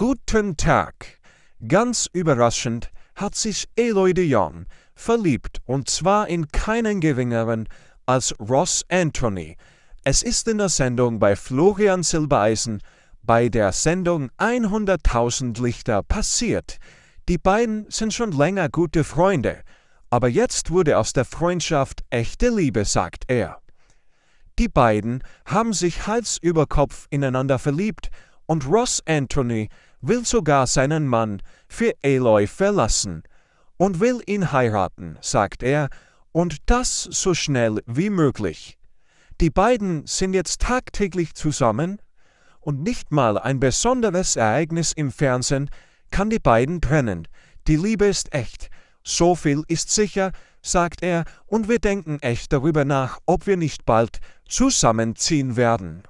Guten Tag! Ganz überraschend hat sich Eloy de Jong verliebt und zwar in keinen geringeren als Ross Anthony. Es ist in der Sendung bei Florian Silbereisen bei der Sendung 100.000 Lichter passiert. Die beiden sind schon länger gute Freunde, aber jetzt wurde aus der Freundschaft echte Liebe, sagt er. Die beiden haben sich Hals über Kopf ineinander verliebt und Ross Anthony will sogar seinen Mann für Eloy verlassen und will ihn heiraten, sagt er, und das so schnell wie möglich. Die beiden sind jetzt tagtäglich zusammen und nicht mal ein besonderes Ereignis im Fernsehen kann die beiden trennen. Die Liebe ist echt. So viel ist sicher, sagt er, und wir denken echt darüber nach, ob wir nicht bald zusammenziehen werden.